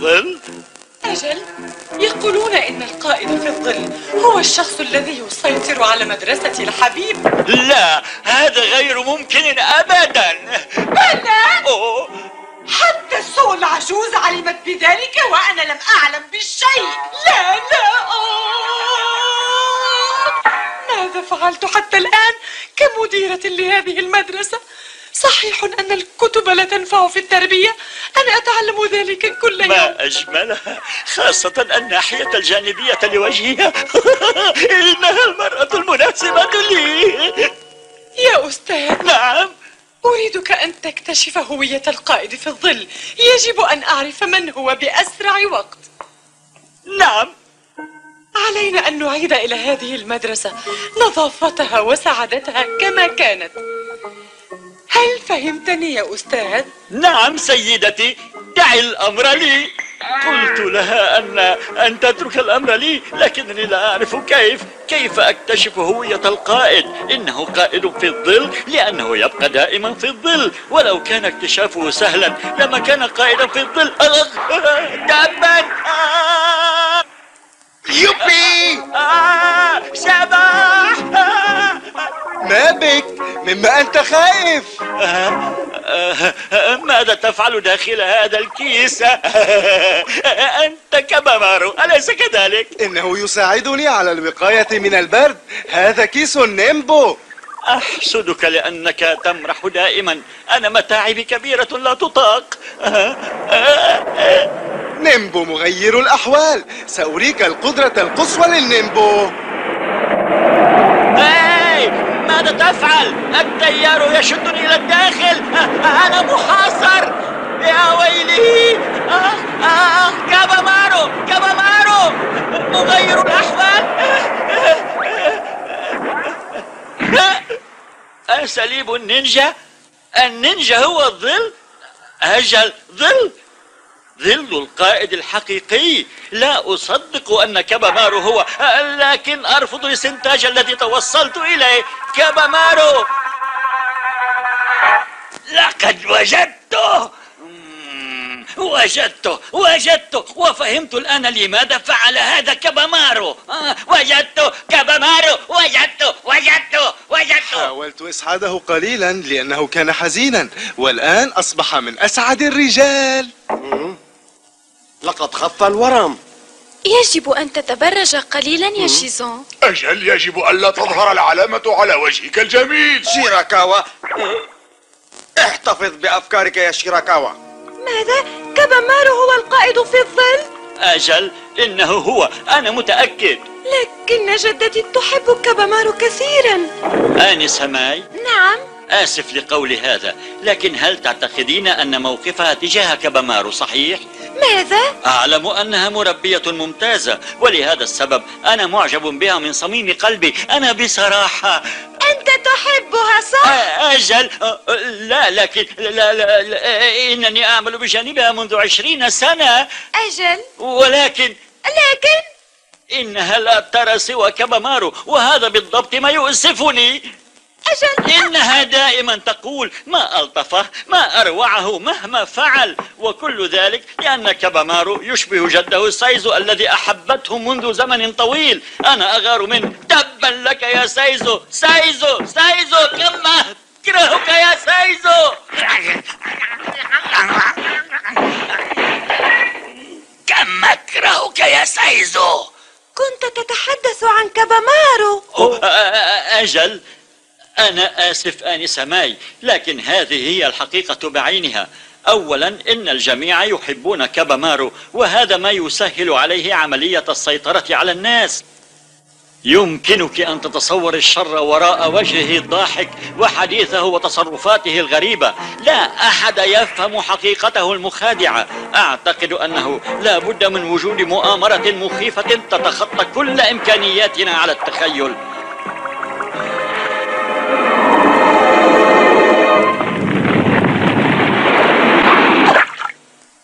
الظل؟ أجل يقولون إن القائد في الظل هو الشخص الذي يسيطر على مدرسة الحبيب. لا هذا غير ممكن أبدا. بلى! أوه. حتى السوء العجوز علمت بذلك وأنا لم أعلم بالشيء. لا لا آه. ماذا فعلت حتى الآن كمديرة لهذه المدرسة؟ صحيح أن الكتب لا تنفع في التربية. أنا أتعلم ذلك كل يوم. ما أجملها خاصة الناحية الجانبية لوجهها إنها المرأة المناسبة لي. يا أستاذ. نعم. أريدك أن تكتشف هوية القائد في الظل. يجب أن أعرف من هو بأسرع وقت. نعم. علينا أن نعيد إلى هذه المدرسة. نظافتها وسعادتها كما كانت. هل فهمتني يا أستاذ؟ نعم سيدتي دعي الأمر لي. قلت لها أن أن تترك الأمر لي لكنني لا أعرف كيف كيف أكتشف هوية القائد. إنه قائد في الظل لأنه يبقى دائما في الظل. ولو كان اكتشافه سهلا لما كان قائدا في الظل. آه. آه. شبح آه ما بك؟ مما أنت خائف آه، آه، ماذا تفعل داخل هذا الكيس؟ أنت كبمارو أليس كذلك؟ إنه يساعدني على الوقاية من البرد. هذا كيس نيمبو أحسدك لأنك تمرح دائما. أنا متاعبي كبيرة لا تطاق. نيمبو مغير الأحوال. سأريك القدرة القصوى للنيمبو. ماذا تفعل؟ التيار يشدني إلى الداخل. أنا محاصر. يا ويلي. كابامارو كابامارو مغير الأحوال. أساليب النينجا. النينجا هو الظل أجل ظل. ظل القائد الحقيقي. لا أصدق أن كابامارو هو لكن أرفض الاستنتاج الذي توصلت إليه. كابامارو! لقد وجدته! وجدته وجدته. وفهمت الآن لماذا فعل هذا كابامارو. آه، وجدته كابامارو! وجدته وجدته وجدته! حاولت إسعاده قليلا لأنه كان حزينا والآن أصبح من أسعد الرجال. لقد خف الورم. يجب أن تتبرج قليلا يا شيزون. أجل يجب ألا تظهر العلامة على وجهك الجميل. شيراكاوا احتفظ بأفكارك يا شيراكاوا. ماذا؟ كابامارو هو القائد في الظل؟ أجل إنه هو. أنا متأكد. لكن جدتي تحب كابامارو كثيرا. آنسة ماي. نعم. آسف لقول هذا لكن هل تعتقدين أن موقفها تجاه كابامارو صحيح؟ ماذا؟ أعلم أنها مربية ممتازة ولهذا السبب أنا معجب بها من صميم قلبي. أنا بصراحة أنت تحبها صح؟ أجل. لا لكن لا, لا, لا إنني أعمل بجانبها منذ عشرين سنة. أجل. ولكن لكن؟ إنها لا ترى سوى كابامارو وهذا بالضبط ما يؤسفني. أجل. إنها دائما تقول ما ألطفه ما أروعه مهما فعل. وكل ذلك لأن كابامارو يشبه جده سايزو الذي أحبته منذ زمن طويل. أنا أغار منه تبا لك يا سايزو سايزو سايزو كم أكرهك يا سايزو. كم أكرهك يا سايزو. كنت تتحدث عن كابامارو أجل أنا آسف آنسة ماي لكن هذه هي الحقيقة بعينها. أولا إن الجميع يحبون كابامارو وهذا ما يسهل عليه عملية السيطرة على الناس. يمكنك أن تتصور الشر وراء وجهه الضاحك وحديثه وتصرفاته الغريبة. لا أحد يفهم حقيقته المخادعة. أعتقد أنه لا بد من وجود مؤامرة مخيفة تتخطى كل إمكانياتنا على التخيل.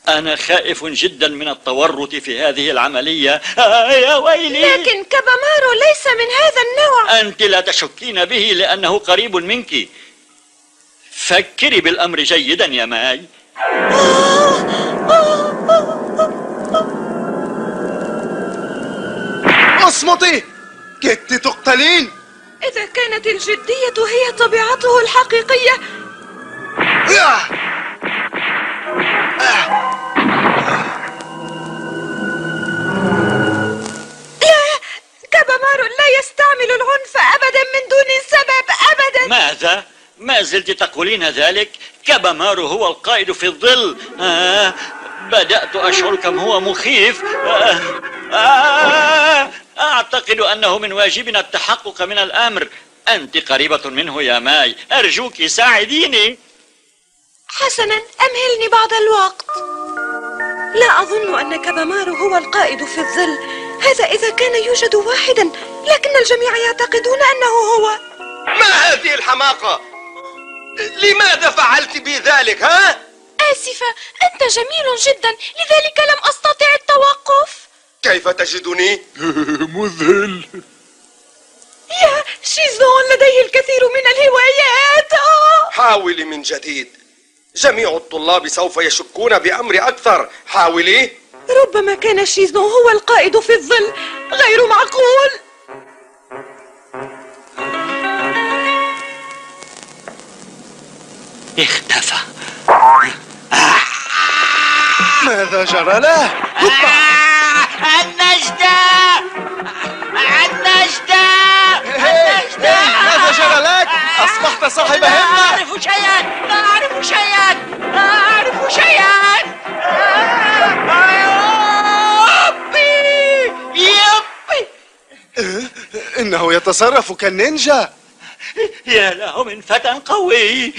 أنا خائف جدا من التورط في هذه العملية. آه يا ويلي. لكن كابامارو ليس من هذا النوع. أنت لا تشكين به لأنه قريب منك. فكري بالأمر جيدا يا ماي. اصمتي كدت تقتلين. إذا كانت الجدية هي طبيعته الحقيقية. كابامارو لا يستعمل العنف أبدا من دون سبب أبدا. ماذا؟ ما زلت تقولين ذلك؟ كابامارو هو القائد في الظل. آه بدأت أشعر كم هو مخيف. آه آه أعتقد أنه من واجبنا التحقق من الأمر. أنت قريبة منه يا ماي. أرجوك ساعديني. حسنا أمهلني بعض الوقت. لا أظن أن كابامارو هو القائد في الظل. هذا إذا كان يوجد واحدا لكن الجميع يعتقدون أنه هو ما هذه الحماقة؟ لماذا فعلت بي ذلك ها؟ آسفة أنت جميل جدا لذلك لم أستطع التوقف كيف تجدني؟ مذهل يا شيزون لديه الكثير من الهوايات آه. حاولي من جديد جميع الطلاب سوف يشكون بأمري أكثر حاولي ربما كان شيزون هو القائد في الظل غير معقول. اختفى. ماذا جرى له؟ النجدة! النجدة! النجدة! ماذا جرى لك؟ أصبحت صاحب همة. لا أعرف شيئا لا أعرف شيئا. إنه يتصرف كالنينجا. يا له من فتى قوي.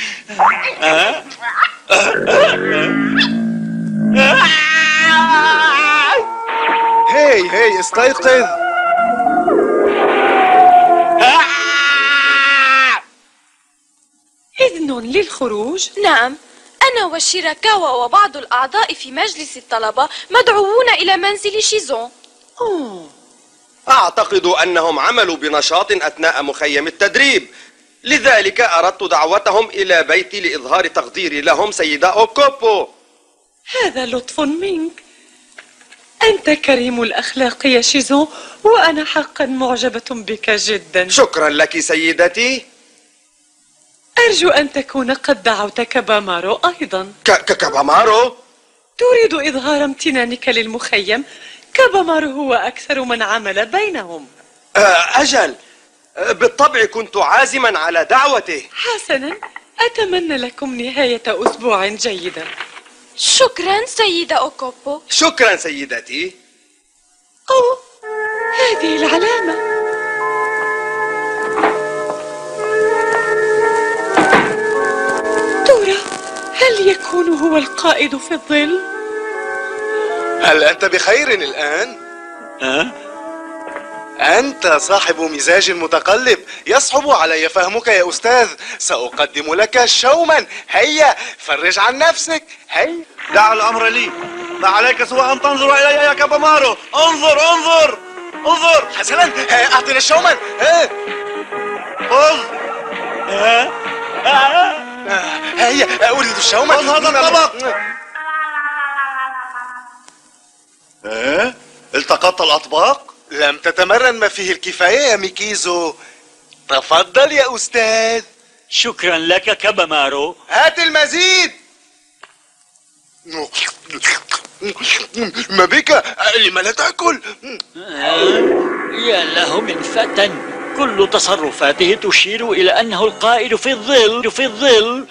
آه. هي هي استيقظ. إذن للخروج. نعم. أنا وشيراكاوا وبعض الأعضاء في مجلس الطلبة مدعوون إلى منزل شيزون. أوه. أعتقد أنهم عملوا بنشاط أثناء مخيم التدريب. لذلك أردت دعوتهم إلى بيتي لإظهار تقديري لهم سيدة أوكوبو. هذا لطف منك. أنت كريم الأخلاق يا شيزون وأنا حقا معجبة بك جدا. شكرا لك سيدتي. أرجو أن تكون قد دعوت كابامارو أيضا. ك- ك- كابامارو؟ تريد إظهار امتنانك للمخيم. كابامارو هو أكثر من عمل بينهم. آه، أجل. آه، بالطبع كنت عازما على دعوته. حسنا أتمنى لكم نهاية أسبوع جيدة شكرا سيدة أوكوبو. شكرا سيدتي. أوه هذه العلامة. ترى هل يكون هو القائد في الظل؟ هل أنت بخير الآن؟ آه؟ أنت صاحب مزاج متقلب. يصعب علي فهمك يا أستاذ. سأقدم لك شوما. هيا فرج عن نفسك. هيا. دع الأمر لي. ما عليك سوى أن تنظر إلي يا كابامارو. انظر انظر انظر. حسنا. ها، أعطنا الشوما. ها. خذ. هيا أريد الشومن. خذ هذا الطبق. إيه التقطت الأطباق؟ لم تتمرن ما فيه الكفاية يا ميكيزو. تفضل يا أستاذ. شكرا لك كابامارو هات المزيد. ما بك؟ لم لا تأكل. يا له من فتى. كل تصرفاته تشير إلى أنه القائد في الظل في الظل.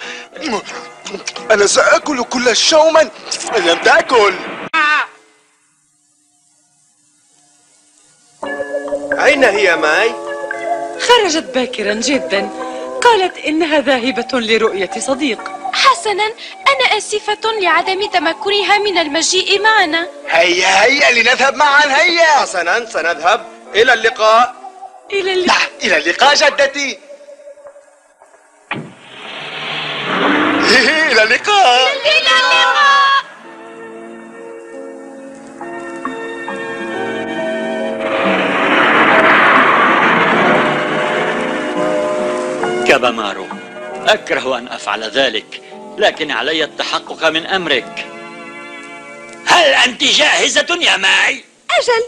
أنا سأكل كل الشوما لم تأكل. أين هي ماي؟ خرجت باكرا جدا. قالت إنها ذاهبة لرؤية صديق. حسنا أنا آسفة لعدم تمكنها من المجيء معنا. هيا هيا لنذهب معا هيا. حسنا سنذهب. إلى اللقاء. إلى اللقاء. إلى اللقاء جدتي. إلى اللقاء. كابامارو أكره أن أفعل ذلك لكن علي التحقق من أمرك. هل أنت جاهزة يا ماي؟ أجل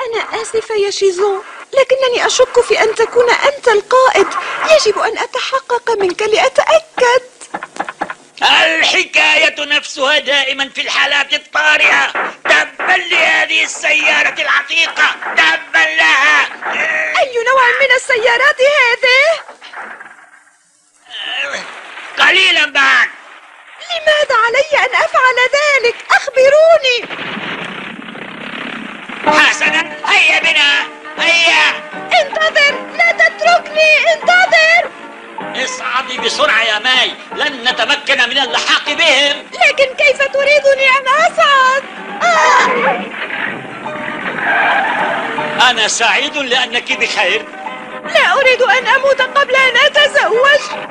أنا آسفة يا شيزون لكنني أشك في أن تكون أنت القائد. يجب أن أتحقق منك لأتأكد. الحكاية نفسها دائما في الحالات الطارئة. تبا لهذه السيارة العتيقة. تبا لها. أي نوع من السيارات هذه؟ قليلا بعد لماذا علي أن أفعل ذلك؟ أخبروني. حسنا هيا بنا. هيا. انتظر لا تتركني. انتظر. اصعدي بسرعة يا ماي. لن نتمكن من اللحاق بهم. لكن كيف تريدني أن أصعد؟ آه! أنا سعيد لأنك بخير. لا أريد أن أموت قبل أن أتزوج.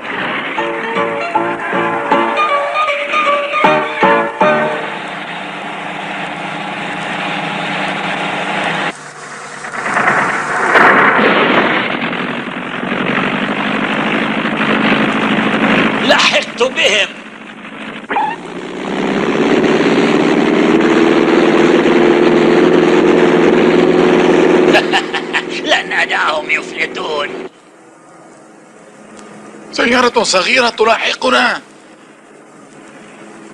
سيارة صغيرة تلاحقنا.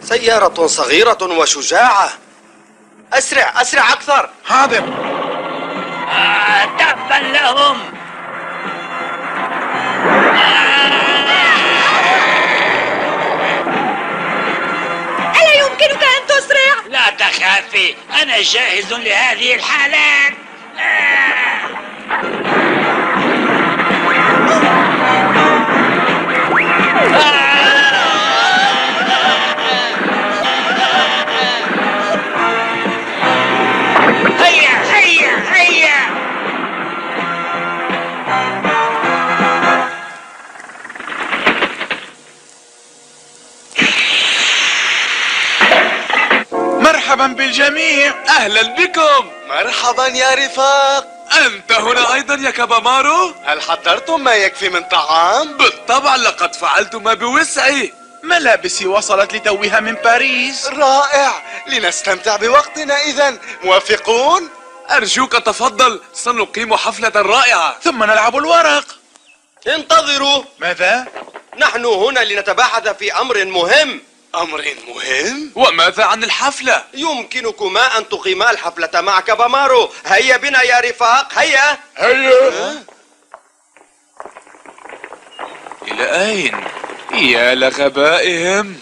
سيارة صغيرة وشجاعة. أسرع أسرع أكثر. حاضر آه، تبا لهم. ألا يمكنك أن تسرع؟ لا تخافي أنا جاهز لهذه الحالات. مرحبا بالجميع. أهلا بكم. مرحبا يا رفاق. أنت هنا أيضا يا كابامارو هل حضرتم ما يكفي من طعام؟ بالطبع لقد فعلت ما بوسعي. ملابسي وصلت لتوها من باريس. رائع. لنستمتع بوقتنا إذا. موافقون؟ أرجوك تفضل. سنقيم حفلة رائعة. ثم نلعب الورق. انتظروا. ماذا؟ نحن هنا لنتباحث في أمر مهم. أمر مهم؟ وماذا عن الحفلة؟ يمكنكما أن تقيما الحفلة مع كابامارو هيا بنا يا رفاق هيا. هيا. إلى أين؟ يا لغبائهم.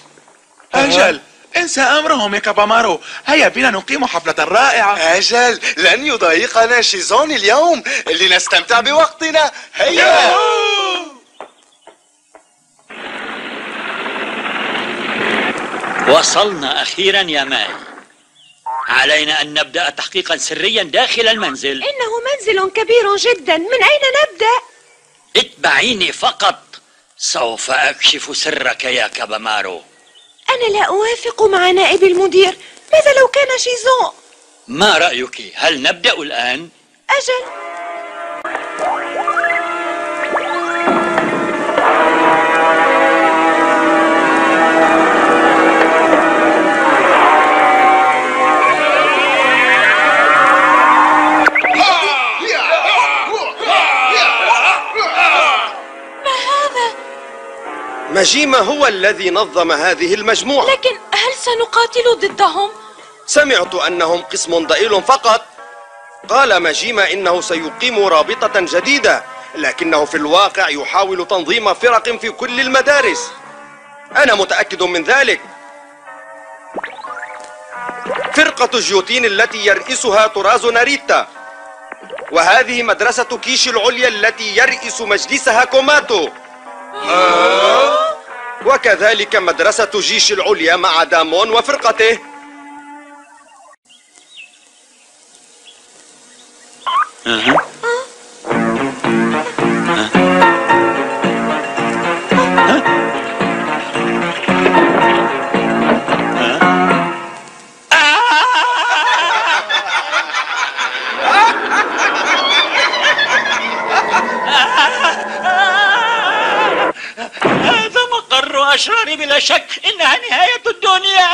أجل انسى أمرهم يا كابامارو. هيا بنا نقيم حفلة رائعة. أجل لن يضايقنا شيزون اليوم. لنستمتع بوقتنا. هيا. وصلنا أخيرا يا ماي. علينا أن نبدأ تحقيقا سريا داخل المنزل. إنه منزل كبير جدا. من أين نبدأ؟ اتبعيني فقط. سوف أكشف سرك يا كابامارو. أنا لا أوافق مع نائب المدير. ماذا لو كان شيزون؟ ما رأيك؟ هل نبدأ الآن؟ أجل. مجيما هو الذي نظم هذه المجموعة. لكن هل سنقاتل ضدهم؟ سمعت أنهم قسم ضئيل فقط. قال مجيما إنه سيقيم رابطة جديدة لكنه في الواقع يحاول تنظيم فرق في كل المدارس. أنا متأكد من ذلك. فرقة الجيوتين التي يرئسها طراز ناريتا. وهذه مدرسة كيش العليا التي يرئس مجلسها كوماتو. وكذلك مدرسة جيش العليا مع دامون وفرقته. هذا شك إنها نهاية الدنيا.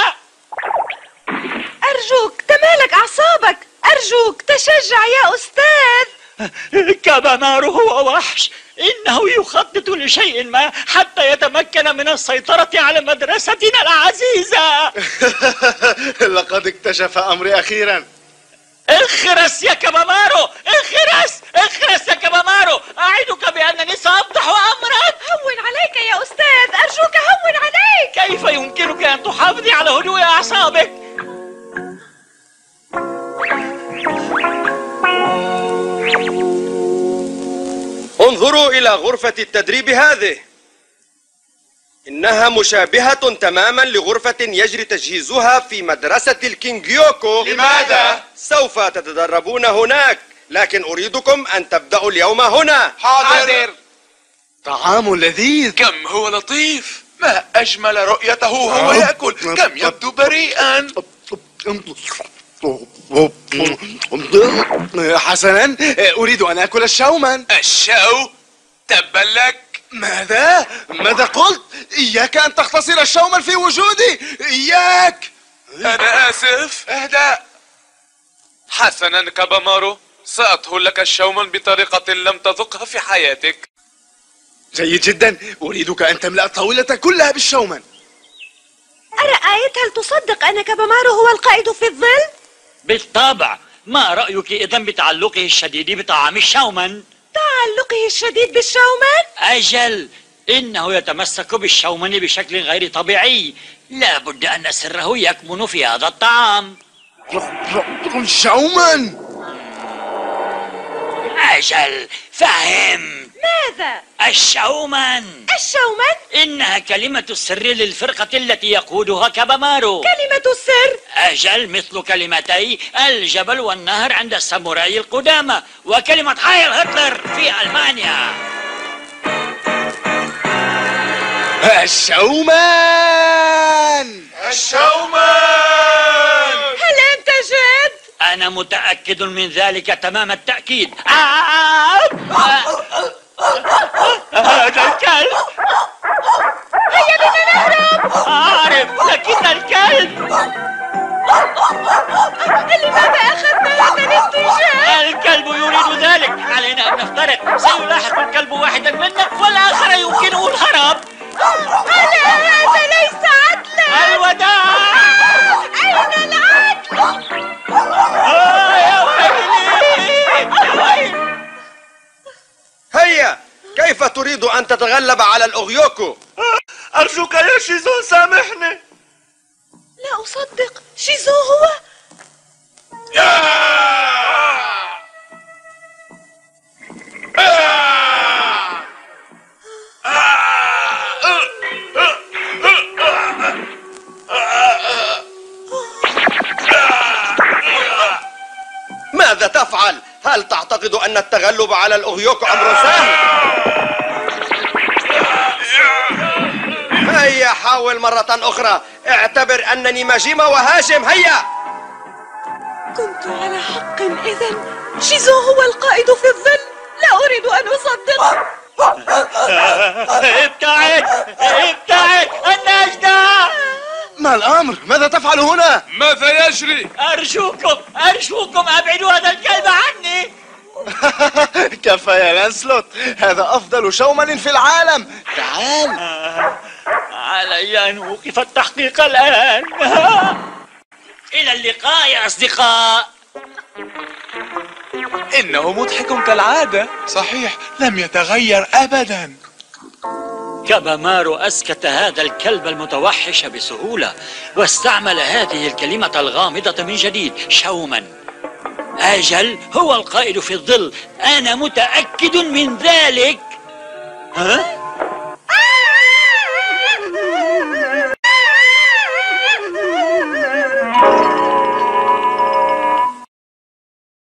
أرجوك تمالك أعصابك. أرجوك تشجع يا أستاذ. كابامارو هو وحش إنه يخطط لشيء ما حتى يتمكن من السيطرة على مدرستنا العزيزة. لقد اكتشف أمري أخيرا. اخرس يا كابامارو اخرس اخرس يا كابامارو أعدك بأنني سأفضح أمرك. هون عليك يا أستاذ. أرجوك هون عليك. كيف يمكنك أن تحافظي على هدوء أعصابك؟ انظروا إلى غرفة التدريب هذه. إنها مشابهة تماما لغرفة يجري تجهيزها في مدرسة الكينجيوكو لماذا؟ سوف تتدربون هناك. لكن أريدكم أن تبدأوا اليوم هنا. حاضر. طعام لذيذ. كم هو لطيف. ما أجمل رؤيته وهو يأكل. كم يبدو بريئا. حسنا. أريد أن أكل الشوما الشو تبا لك ماذا؟ ماذا قلت؟ إياك أن تختصر الشوما في وجودي. إياك. أنا آسف. أهدأ. حسنا كابامارو سأطهو لك الشومن بطريقة لم تذقها في حياتك. جيد جدا. أريدك أن تملأ الطاولة كلها بالشومن أرأيت هل تصدق أن كابامارو هو القائد في الظل؟ بالطبع. ما رأيك إذا بتعلقه الشديد بطعام الشومن تعلقه الشديد بالشومن؟ أجل. إنه يتمسك بالشومن بشكل غير طبيعي. لا بد أن سره يكمن في هذا الطعام. شومن أجل فهم ماذا؟ الشومن الشومان؟ إنها كلمة السر للفرقة التي يقودها كابامارو كلمة السر أجل مثل كلمتي الجبل والنهر عند الساموراي القدامى وكلمة هايل هتلر في ألمانيا الشومان الشومان؟ أنا متأكد من ذلك تمام التأكيد آه! آه! هذا الكلب هيا بنا نهرب أعرف لكن الكلب لماذا أخذنا هذا الاتجاه؟ الكلب يريد ذلك علينا أن نفترق سيلاحق الكلب واحدا منا والآخر يمكنه الهرب ألا هذا ليس عدلا الوداع تتغلب على الأغيوكو؟ أرجوك يا شيزو سامحني لا أصدق شيزو هو ماذا تفعل؟ هل تعتقد أن التغلب على الأغيوكو أمر سهل؟ حاول مرة أخرى. اعتبر أنني ماجيما وهاشم. هيا! كنت على حق. إذا شيزو هو القائد في الظل. لا أريد أن أصدق. ابتعد! ابتعد! النجدة ما الأمر؟ ماذا تفعل هنا؟ ماذا يجري؟ أرجوكم! أرجوكم! أبعدوا هذا الكلب عني! كفى يا لانسلوت هذا أفضل شومن في العالم. تعال! علي أن أوقف التحقيق الآن. إلى اللقاء يا أصدقاء. إنه مضحك كالعادة. صحيح لم يتغير أبدا. كابامارو أسكت هذا الكلب المتوحش بسهولة واستعمل هذه الكلمة الغامضة من جديد شوما. أجل هو القائد في الظل. أنا متأكد من ذلك. ها؟